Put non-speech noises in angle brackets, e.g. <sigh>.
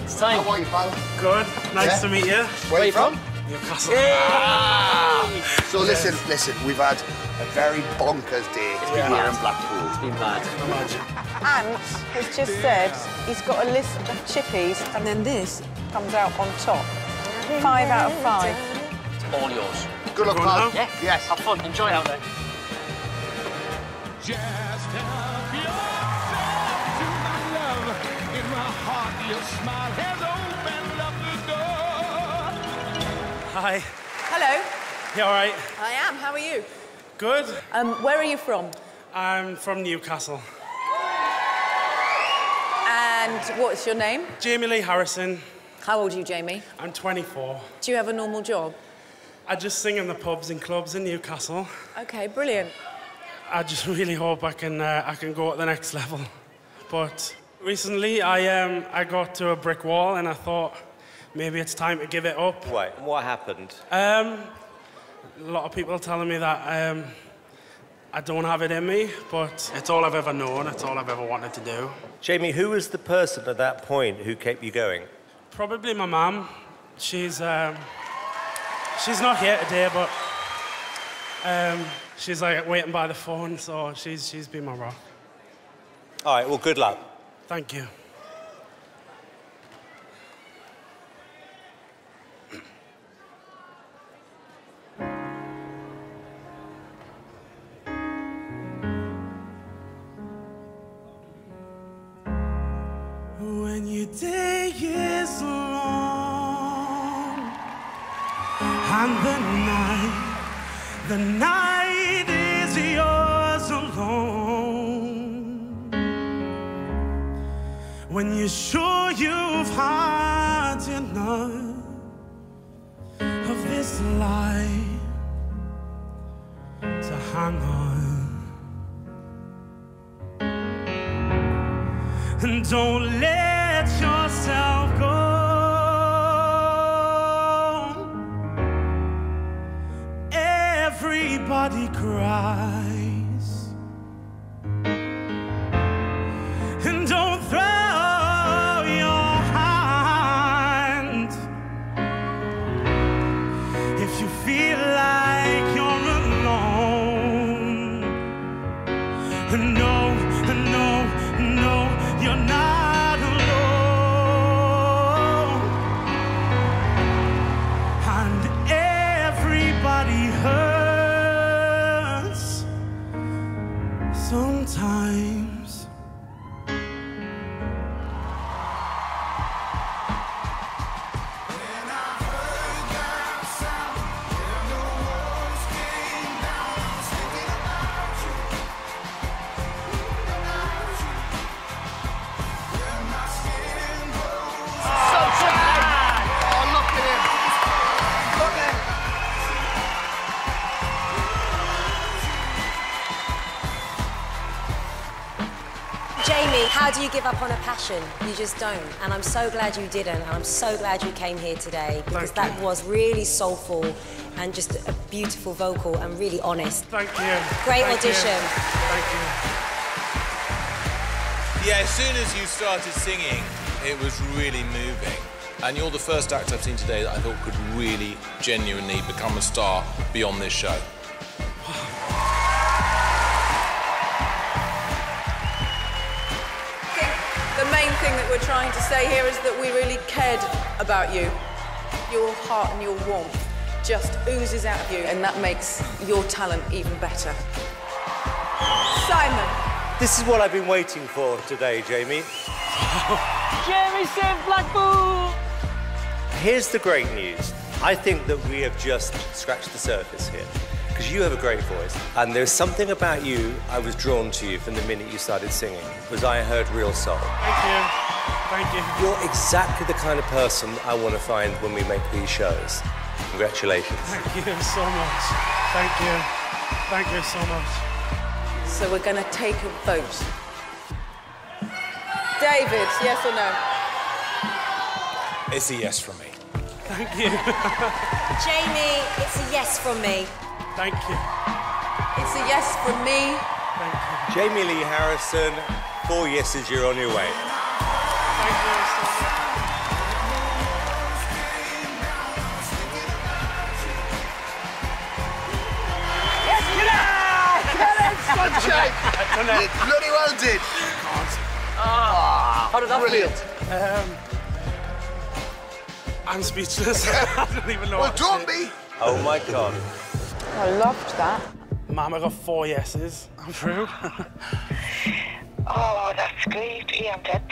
It's time. How are you, pal? Good. Nice Yeah? to meet you. Where, you from? Newcastle. So listen, listen, we've had a very bonkers day it's been here in Blackpool. It's been mad. Ant has just said he's got a list of chippies and then this comes out on top. Five out of five. It's all yours. Good luck, Going pal. Yeah? Yes. Have fun. Enjoy out there. Your smile has opened up the door. Hi. Hello, You all right? I am. How are you? Good. Um, where are you from? I'm from Newcastle. And what's your name? Jamie Lee Harrison. How old are you, Jamie? I'm 24. Do you have a normal job? I just sing in the pubs and clubs in Newcastle. Okay, brilliant. I just <laughs> really hope I can uh, I can go at the next level. But recently I um I got to a brick wall and I thought maybe it's time to give it up. Wait, what happened? Um, a lot of people are telling me that um, I don't have it in me, but it's all I've ever known. It's all I've ever wanted to do. Jamie, who was the person at that point who kept you going? Probably my mum. She's um, she's not here today, but um, she's like waiting by the phone, so she's she's been my rock. All right, well, good luck. Thank you. When your day is long and the night, the night You're sure you've had enough of this life to hang on. And don't let yourself go. Everybody cries. No, no, no, you're not alone. And everybody hurts sometimes. Jamie, how do you give up on a passion? You just don't. And I'm so glad you didn't. And I'm so glad you came here today because Thank that you. was really soulful and just a beautiful vocal and really honest. Thank you. Great Thank you. audition. Thank you. Yeah, as soon as you started singing, it was really moving. And you're the first act I've seen today that I thought could really, genuinely become a star beyond this show. Main thing that we're trying to say here is that we really cared about you. Your heart and your warmth just oozes out of you, and that makes your talent even better. Simon. This is what I've been waiting for today, Jamie. <laughs> Jamie St. Blackpool! Here's the great news. I think that we have just scratched the surface here. Because you have a great voice. And there's something about you, I was drawn to you from the minute you started singing, was I heard real soul. Thank you. Thank you. You're exactly the kind of person I want to find when we make these shows. Congratulations. Thank you so much. Thank you. Thank you so much. So we're going to take a vote. David, yes or no? It's a yes from me. Thank you. <laughs> Jamie, it's a yes from me. Thank you. It's a yes from me. Thank you. Jamie Lee Harrison, four yeses, you're on your way. Thank you yes, get out! Get it, Sunshine! you bloody well did. Oh, How did that Brilliant. feel? Um, I'm speechless. <laughs> I don't even know. Well, don't be. Oh my god. I loved that. Mum, I got four yeses. I'm through. <laughs> Oh, that's great. Yeah, I'm dead